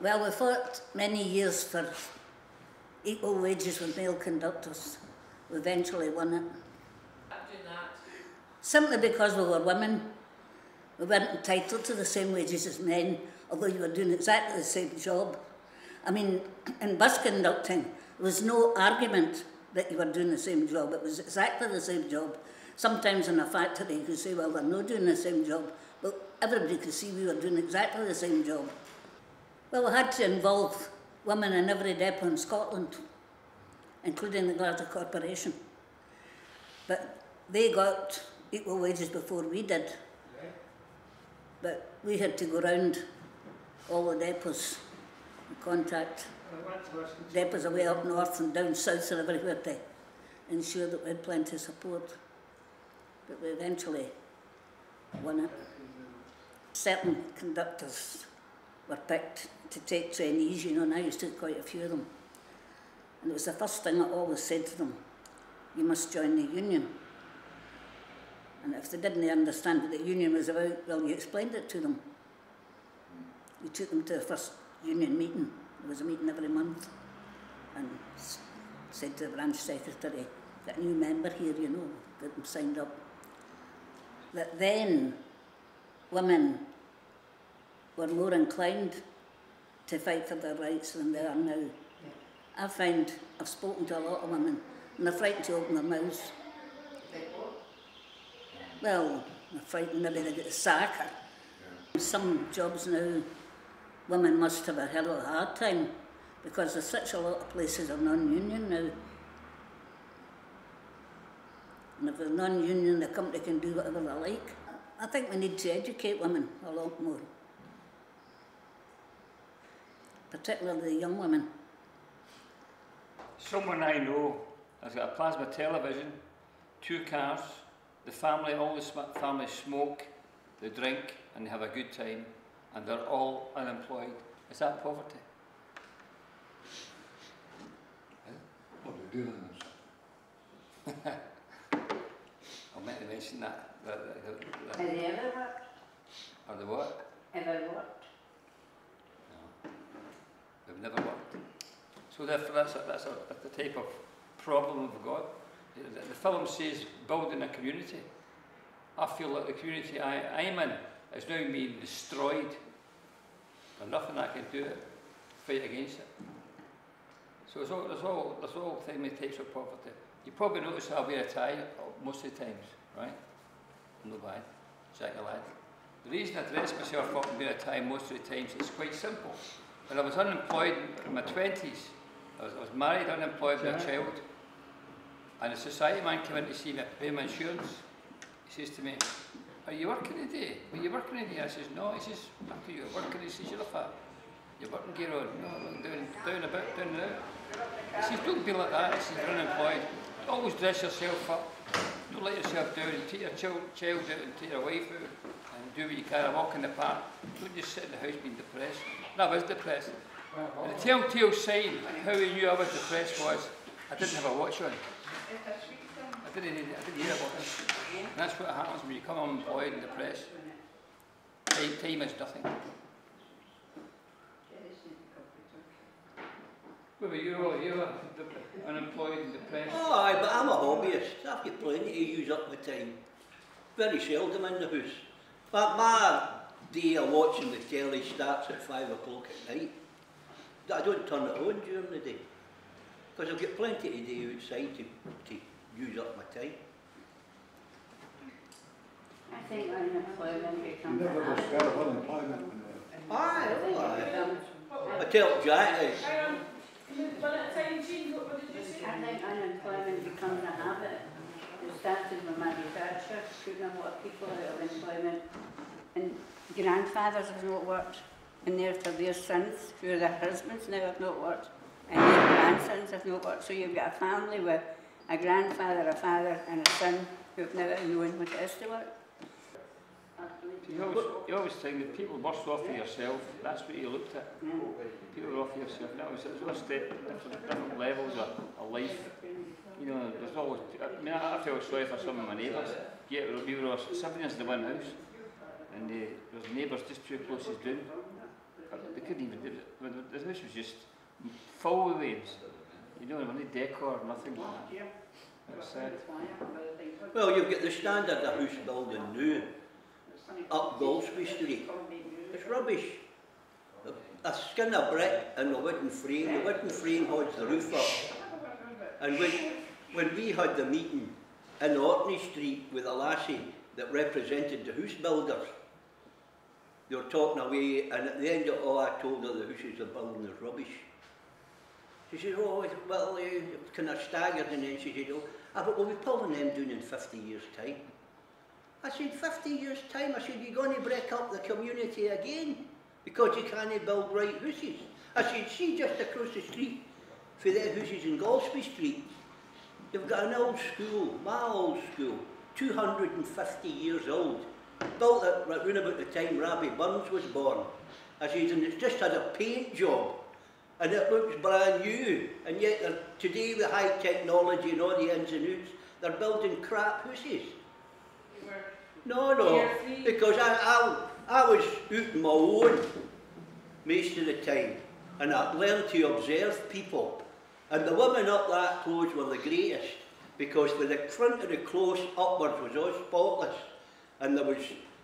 Well, we fought many years for equal wages with male conductors. We eventually won it. Simply because we were women. We weren't entitled to the same wages as men, although you were doing exactly the same job. I mean, in bus conducting, there was no argument that you were doing the same job. It was exactly the same job. Sometimes in a factory you could say, well, they're not doing the same job, but everybody could see we were doing exactly the same job. Well, we had to involve women in every depot in Scotland, including the Glasgow Corporation. But they got equal wages before we did. But we had to go round all the depots and contact depots away up north and down south and everywhere to ensure that we had plenty of support. But we eventually won it. Certain conductors were picked to take trainees, you know, and I used to quite a few of them. And it was the first thing I always said to them, you must join the union. And if they didn't understand what the union was about, well, you explained it to them. You took them to the first union meeting. There was a meeting every month. And said to the branch secretary, got a new member here, you know, get them signed up. That then women were more inclined to fight for their rights than they are now. I find I've spoken to a lot of women and they're frightened to open their mouths. Well, they're frightened maybe they get a sacker. Some jobs now, women must have a hell of a hard time because there's such a lot of places are non-union now. And if they're non-union, the company can do whatever they like. I think we need to educate women a lot more, particularly the young women. Someone I know has got a plasma television, two cars, the family, all the sm- family smoke, they drink, and they have a good time, and they're all unemployed. Is that poverty? What do you do then? I meant to mention that. that, that, that, Have they ever worked? Are they what? Ever worked? Never worked. So therefore that's, a, that's, a, the type of problem we've got. The, the film says building a community. I feel like the community I, I'm in is now being destroyed. There's nothing I can do to fight against it. So there's all, there's all, there's all types of poverty. You probably notice I wear a tie most of the times, right? Not bad, Jack a lad. The reason I dress myself up and wear a tie most of the times is quite simple. When I was unemployed in my 20s, I was, I was married, unemployed with a child, and a society man came in to see me, pay my insurance. He says to me, are you working today? Are you working today? I says, no. He says, after you're working, he says, you're a fat. You're working gear on. No, I'm down, down a bit, down and out. He says, don't be like that. He says, you're unemployed. Always dress yourself up. Don't let yourself down. Take your child, child out and take your wife out and do what you can. I Walk in the park. Don't just sit in the house being depressed. No, I was depressed. And the telltale sign how he knew I was depressed was I didn't have a watch on. I didn't, I didn't hear about it. And that's what happens when you come unemployed and depressed. Time, time is nothing. Well, but you're all you're unemployed and depressed. Oh, aye, but I'm a hobbyist. I've got plenty to use up my time. Very seldom in the house. But my day of watching the telly starts at five o'clock at night. I don't turn it on during the day. Because I've got plenty to do outside to, to use up my time. I think unemployment becomes a never go habit. scared of unemployment. when, Aye, oh, aye. I tell Jack, eh, I think unemployment becomes a habit. Started with shooting a lot of people out of employment. And grandfathers have not worked, and therefore their sons, who are their husbands now, have not worked, and their grandsons have not worked. So you've got a family with a grandfather, a father, and a son who've never known what it is to work. You always, you always think that people burst off of yourself, that's what you looked at. People are off of yourself. That was, there's always step, different, different levels of, of life. You know, there's always, I mean, I, I felt sorry for some of my neighbours. Yeah, we were all siblings in the one house, and uh, there's neighbours just two places down. But They couldn't even do it. but the, house was just full of waves. You know, there was no decor, nothing. It's sad. Well, you've got the standard of house building now, up Golspie Street. It's rubbish. A, a skin of brick and a wooden frame. The wooden frame holds the roof up. And when, when we had the meeting in Orkney Street with a lassie that represented the house builders, they were talking away, and at the end of all, I told her the houses they're building is rubbish. She said, oh, well, uh, kind of staggered, and then she said, oh, ah, but we'll be pulling them down in 50 years' time. I said, 50 years' time? I said, you're going to break up the community again because you can't build right houses. I said, see just across the street for their houses in Golspie Street, you've got an old school, my old school, 250 years old, built at around about the time Rabbie Burns was born. I said, and it's just had a paint job and it looks brand new. And yet today with high technology and all the ins and outs, they're building crap houses. No, no, because I, I, I was out on my own most of the time, and I learned to observe people. And the women up that close were the greatest, because with the front of the close upwards was all spotless, and there was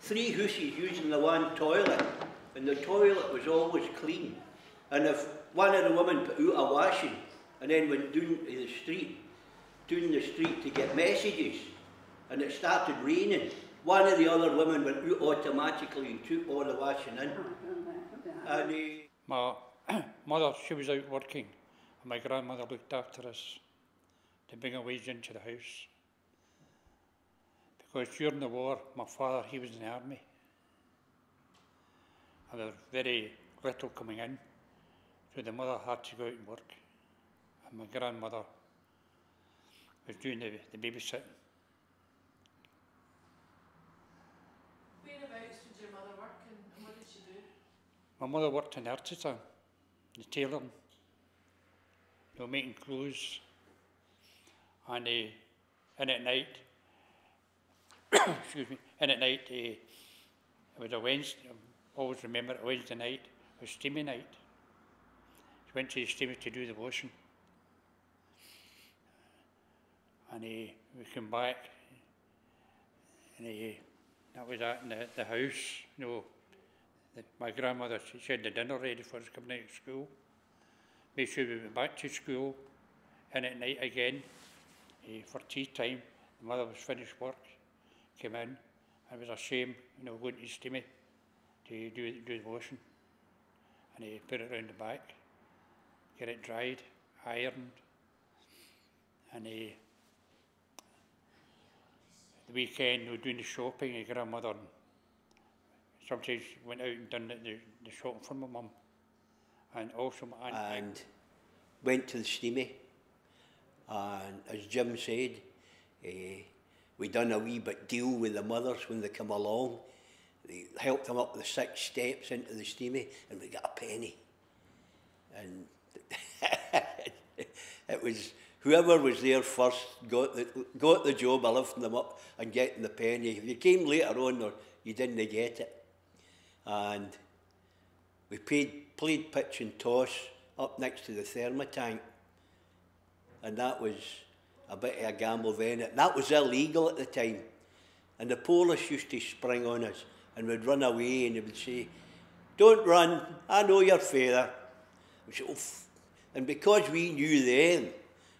three houses using the one toilet, and the toilet was always clean. And if one of the women put out a washing, and then went down to the street, down the street to get messages, and it started raining, one of the other women went out automatically and took all the washing in. And uh, My mother, she was out working, and my grandmother looked after us to bring a wage into the house. Because during the war, my father, he was in the army. And there was very little coming in, so the mother had to go out and work. And my grandmother was doing the, the babysitting. Whereabouts did your mother work and what did she do? My mother worked in Artisan, the tailoring. They were making clothes. And in at night, excuse me, and at night, uh, it was a Wednesday, I always remember it, Wednesday night, it was steamy night. She went to the steamer to do the washing. And uh, we came back, and uh, that was that in the, the house, you know, that my grandmother, she she had the dinner ready for us coming out of school. Made sure we went back to school, and at night again, eh, for tea time, the mother was finished work, came in, and it was a shame, you know, going to steamy to do, do the washing. And he put it round the back, get it dried, ironed, and he, the weekend, we were doing the shopping, my grandmother sometimes went out and done the, the, shopping for my mum. And aunt. and went to the steamy. And as Jim said, eh, we done a wee bit deal with the mothers when they come along. They helped them up the six steps into the steamy, and we got a penny. And it was whoever was there first got the got the job of lifting them up and getting the penny. If you came later on, or you didn't get it. And we played, played pitch and toss up next to the thermotank. And that was a bit of a gamble then. That was illegal at the time. And the police used to spring on us and would run away and they would say, Don't run, I know your father. We said, oh, and because we knew them,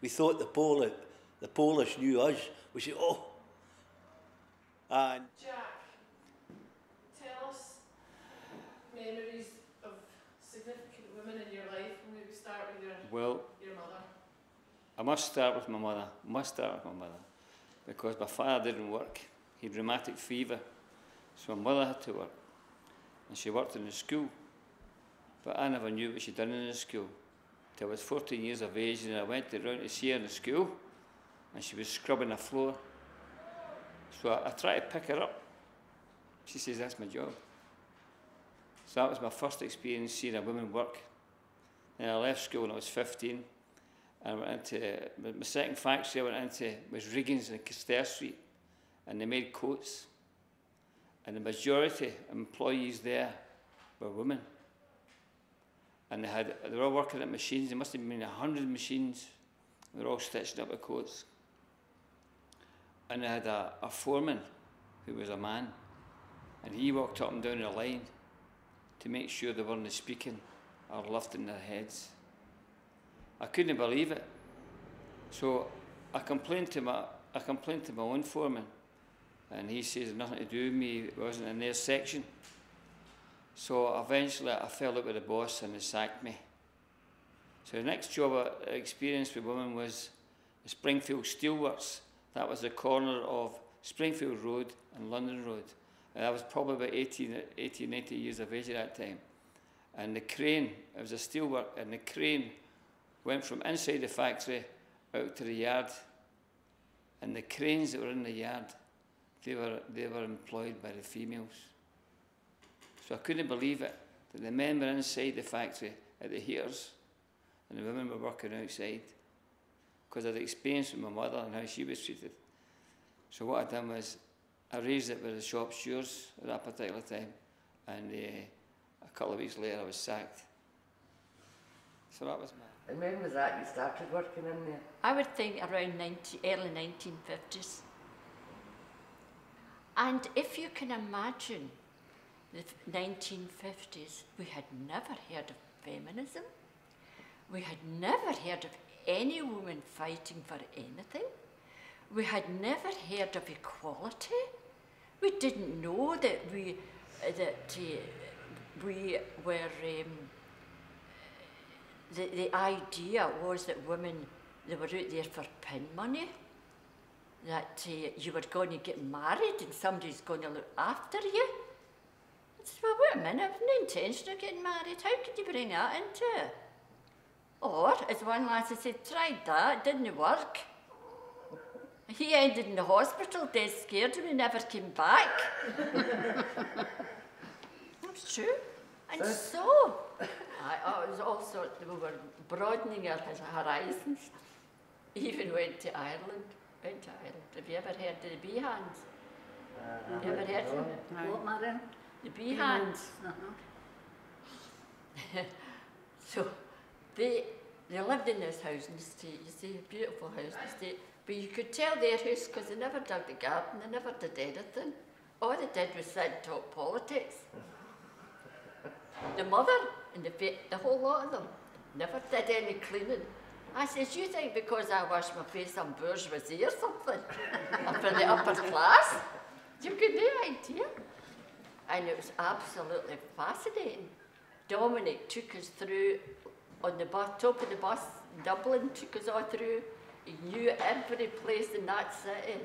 we thought the Polish, the Polish knew us. We said, Oh. And Jack, tell us memories of significant women in your life. and Maybe start with your, Well. I must start with my mother. Must start with my mother. Because my father didn't work. He had rheumatic fever. So my mother had to work. And she worked in the school. But I never knew what she'd done in the school. Till I was 14 years of age and I went around to see her in the school and she was scrubbing the floor. So I, I tried to pick her up. She says, that's my job. So that was my first experience seeing a woman work. Then I left school when I was 15 and I went into my, second factory I went into was Riggins in Caster Street, and they made coats. And the majority of employees there were women. and they had they were all working at machines. There must have been a hundred machines. They were all stitching up the coats, and they had a, a foreman who was a man, and he walked up and down the line to make sure they weren't speaking or lifting their heads. I couldn't believe it. So I complained to my I complained to my own foreman, and he says nothing to do with me. It wasn't in their section. So eventually I fell out with the boss and they sacked me. So the next job I experienced with women was the Springfield Steelworks. That was the corner of Springfield Road and London Road. And I was probably about 18, 18 80 years of age at that time. And the crane, it was a steelwork, and the crane went from inside the factory out to the yard. And the cranes that were in the yard, they were, they were employed by the females. So I couldn't believe it that the men were inside the factory at the heaters and the women were working outside because I'd experienced with my mother and how she was treated. So what I done was I raised it with the shop stewards at that particular time and uh, a couple of weeks later I was sacked. So that was my... And when was that you started working in there? I would think around 90, early 1950s. And if you can imagine the f- 1950s, we had never heard of feminism. We had never heard of any woman fighting for anything. We had never heard of equality. We didn't know that we that uh, we were. Um, the, the idea was that women they were out there for pin money. That uh, you were going to get married and somebody's going to look after you. I said, well, wait a minute, I've no intention of getting married. How could you bring that into it? Or, as one lad said, tried that, didn't work. He ended in the hospital, dead scared, and he never came back. That's true. And so, I, I was also, we were broadening our horizons. Even went to Ireland. Went to Ireland. Have you ever heard of the Behans? Uh, You ever heard of them? What, Marion? The Behans. Uh-huh. So they they lived in this house in the state, you see, a beautiful house in the state. But you could tell their house because they never dug the garden, they never did anything. All they did was sit and talk politics. The mother and the, the whole lot of them never did any cleaning. I says, you think because I wash my face I'm bourgeoisie or something? From the upper class? You've got no idea. And it was absolutely fascinating. Dominic took us through on the bus, top of the bus, Dublin took us all through. He knew every place in that city.